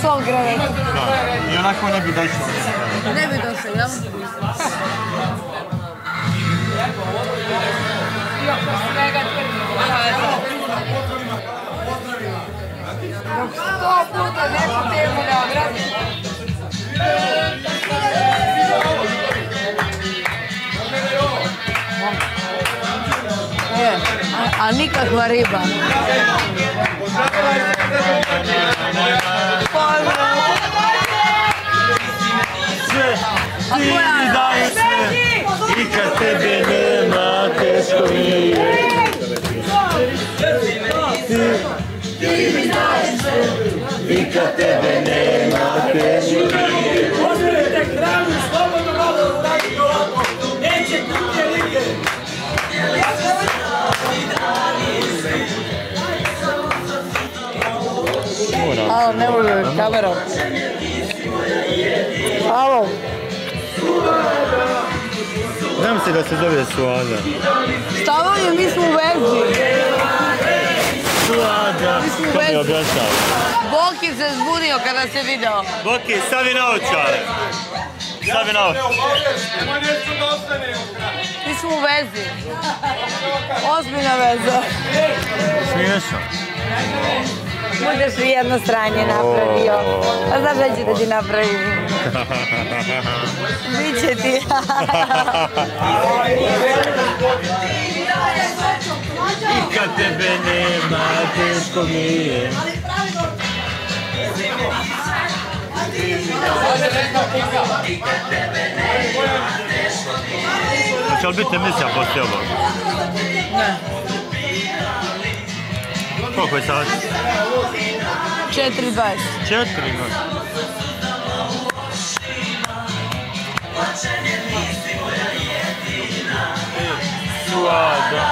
svom krevetu. Da. I onako ne bi došao. Ne bi došao, jel? Dok sto puta neku temu ne odradi. A, a nikakva riba. Ti mi daješ sve. I kad tebe nema, teško mi je. I kad tebe nema, teško mi je. Otvorite kranu, slobodno malo uradite ovako. Neće kuće nigdje. Alo, ne može kamerom. Znam se da se zove Suada. stavljaju, mi smo u vezi. Suada. smo u mi vezi. objašnjava. Boki se zbunio kada se video. Boki, stavi naočale. Stavi naočale. Mi smo u vezi. Ozbiljna veza. Smiješno. Budeš li jedno stranje napravio. A znaš da ću da ti napravim? Biće ti. I kad tebe nema, teško mi je. Ali pravi Će li biti emisija poslije ovog? Ne. Koliko je sad? 4.20. 4.20. Suada.